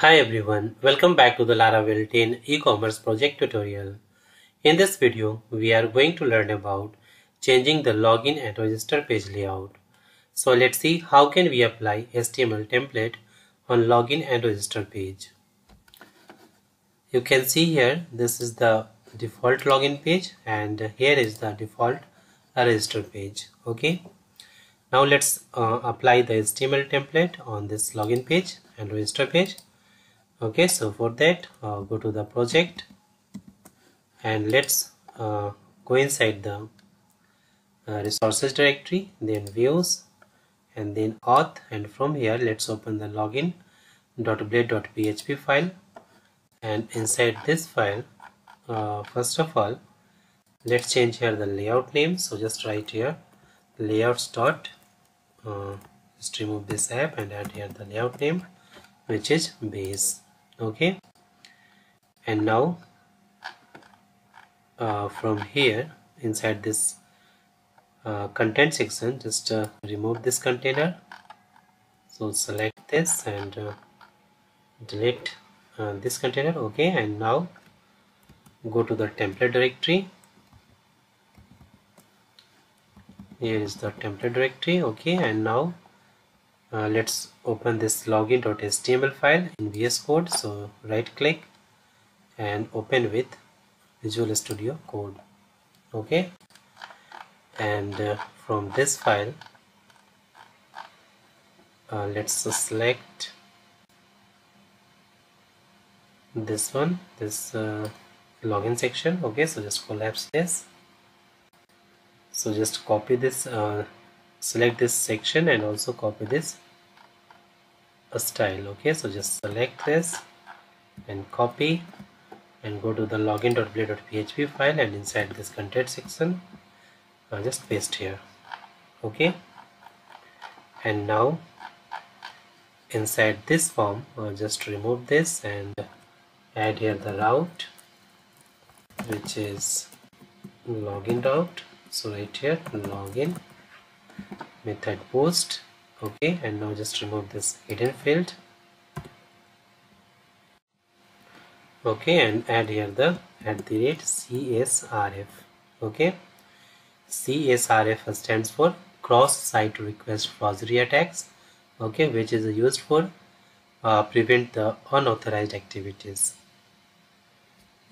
Hi everyone, welcome back to the Laravel 10 e-commerce project tutorial. In this video, we are going to learn about changing the login and register page layout. So let's see how can we apply HTML template on login and register page. You can see here, this is the default login page and here is the default register page. Okay. Now let's uh, apply the HTML template on this login page and register page okay so for that uh, go to the project and let's uh, go inside the uh, resources directory then views and then auth and from here let's open the login. login.blade.php file. And inside this file uh, first of all let's change here the layout name. So just write here layouts dot uh, just remove this app and add here the layout name which is base okay. And now uh, from here inside this uh, content section just uh, remove this container. So select this and uh, delete uh, this container. Okay. And now go to the template directory. Here is the template directory. Okay. And now uh, let's open this login.html file in VS Code. So right click and open with Visual Studio Code. Okay. And uh, from this file uh, let's select this one this uh, login section. Okay. So just collapse this. So just copy this uh, select this section and also copy this a style okay? So just select this and copy and go to the login.blade.php file and inside this content section I'll just paste here okay? And now inside this form I'll just remove this and add here the route which is login route. So right here login method post okay and now just remove this hidden field. Okay and add here the at the rate csrf okay. Csrf stands for cross site request forgery attacks okay which is used for uh, prevent the unauthorized activities.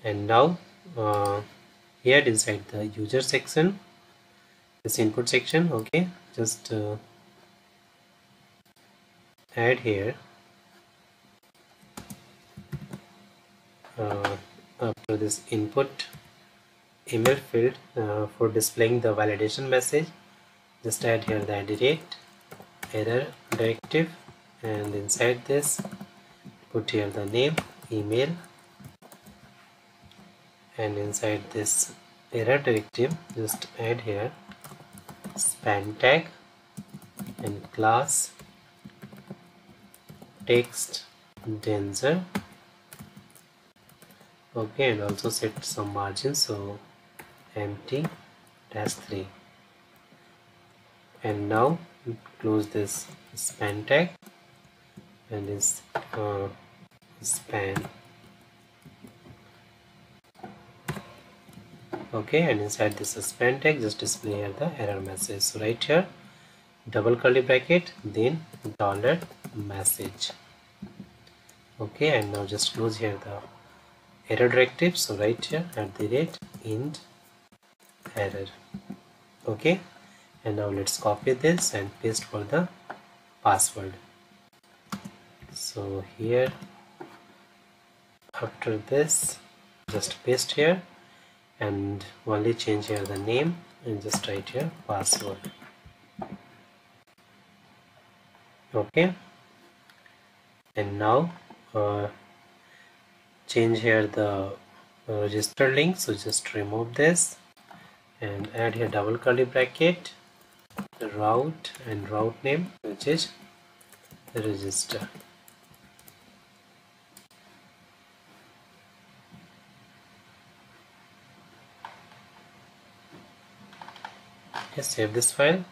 And now uh, here inside the user section this input section okay? Just uh, add here. Uh, after this input email field uh, for displaying the validation message just add here the date error directive and inside this put here the name email and inside this error directive just add here span tag and class. Text danger okay and also set some margin so empty dash 3 and now close this span tag and this uh, span okay and inside this suspend tag just display here the error message. So right here double curly bracket then dollar message. Okay and now just close here the error directive. So right here at the rate int error. Okay and now let's copy this and paste for the password. So here after this just paste here and only change here the name and just write here password. Okay. And now uh, change here the uh, register link. So just remove this and add here double curly bracket the route and route name which is register save this file.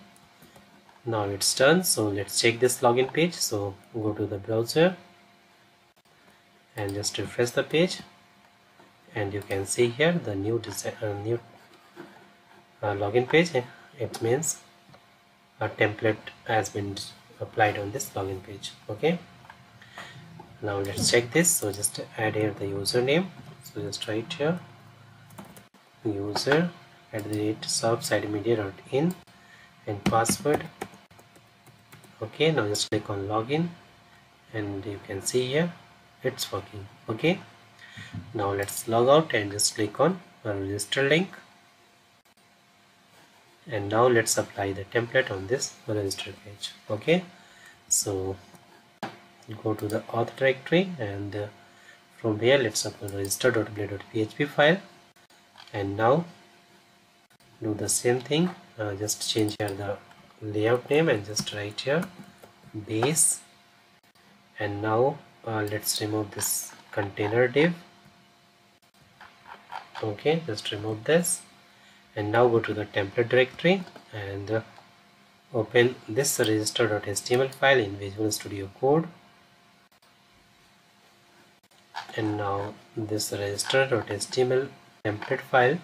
Now it's done. So let's check this login page. So go to the browser and just refresh the page. And you can see here the new design uh, new uh, login page. It means a template has been applied on this login page. Okay. Now let's check this. So just add here the username. So just write here user at the rate in and password. Okay now just click on login and you can see here it's working. Okay now let's log out and just click on register link. And now let's apply the template on this register page. Okay so go to the auth directory and uh, from here let's open register.blade.php file. And now do the same thing. Uh, just change here the layout name and just write here base. And now uh, let's remove this container div. Okay just remove this. And now go to the template directory and uh, open this register.html file in Visual Studio Code. And now this register.html template file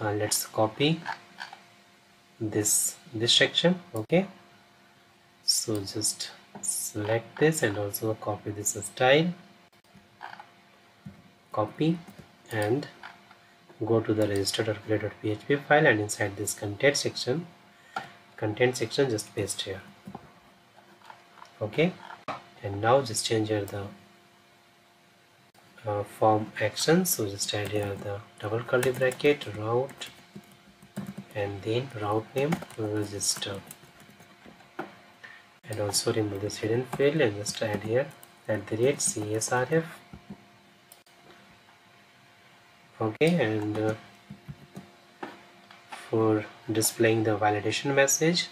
uh, let's copy this this section okay? So just select this and also copy this style. Copy and go to the register.blade.php file and inside this content section content section just paste here okay? And now just change here the uh, form action. So just add here the double curly bracket route and then route name register. And also remove this hidden field and just add here at the rate csrf okay and uh, for displaying the validation message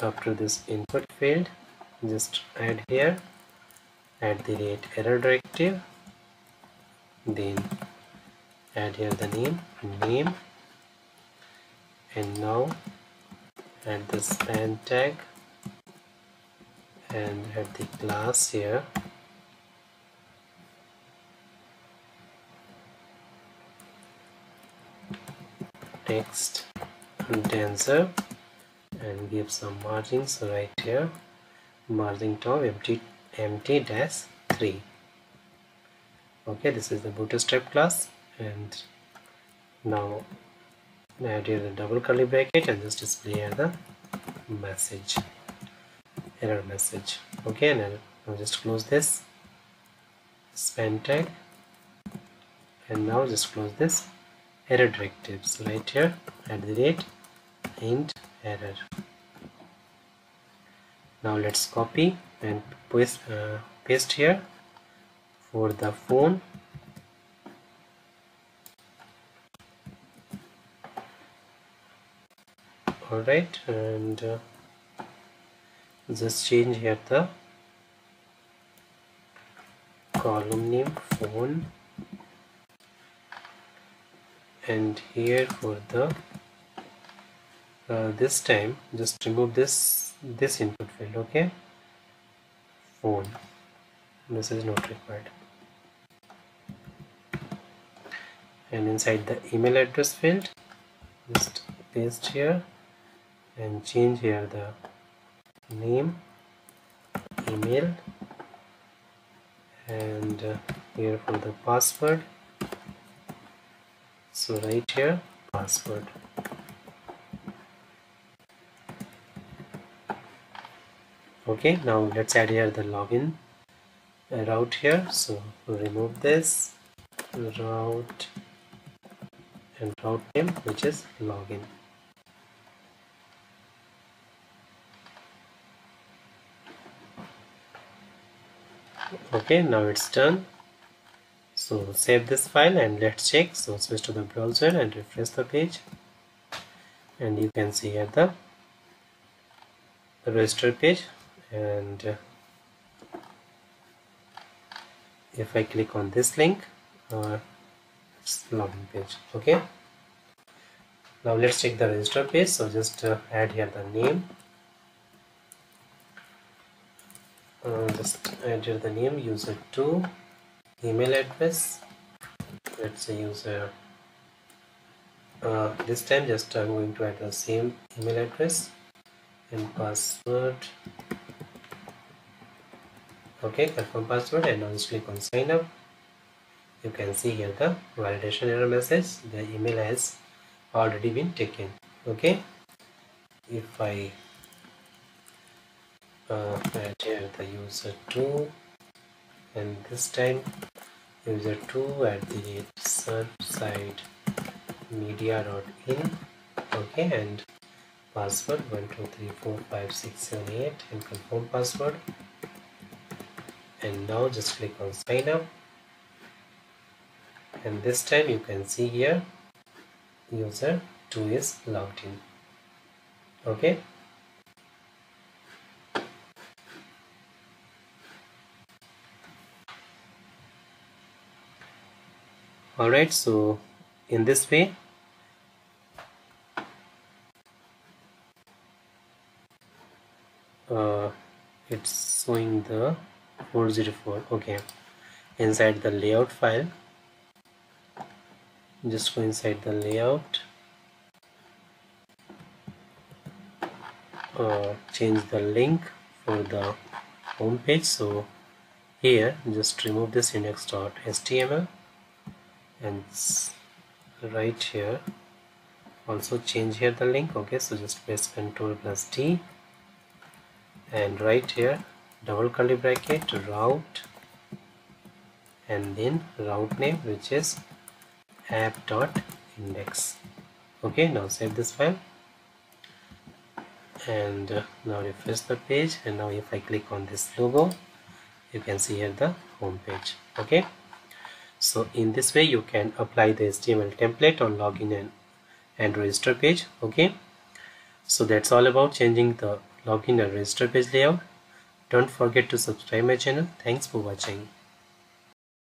after this input field just add here at the rate error directive then add here the name name and now add the span tag and add the class here. Text danger and give some margins right here. Margin top empty empty dash 3 okay this is the bootstrap class. And now add here the double curly bracket and just display the message error message. Okay and I'll, just close this span tag. And now just close this error directives right here at the rate int error. Now let's copy and paste, uh, paste here for the phone alright and uh, just change here the column name phone. And here for the uh, this time just remove this this input field okay? Phone. This is not required and inside the email address field just paste here and change here the name email and uh, here for the password. So right here password. Okay now let's add here the login route here. So remove this route and route name which is login. Okay now it's done. So save this file and let's check. So switch to the browser and refresh the page. And you can see here the, the register page. And uh, if I click on this link uh, login page okay? Now let's check the register page. So just uh, add here the name. Uh, just enter the name user 2 email address. Let's say user uh, this time just I'm going to enter the same email address and password. Okay confirm password and now just click on sign up you can see here the validation error message. The email has already been taken. Okay. If I uh, enter the user 2 and this time user 2 at the site media.in okay and password 12345678 and confirm password. And now just click on sign up and this time you can see here user 2 is logged in. Okay? Alright so in this way uh, it's showing the 404 okay inside the layout file just go inside the layout. Uh, change the link for the home page. So here just remove this index.html and right here. Also change here the link okay? So just press ctrl plus t and right here double curly bracket route and then route name which is app.index okay now save this file. And uh, now refresh the page. And now if I click on this logo you can see here the home page. Okay? So in this way you can apply the HTML template on login and, and register page. Okay? So that's all about changing the login and register page layout. Don't forget to subscribe my channel. Thanks for watching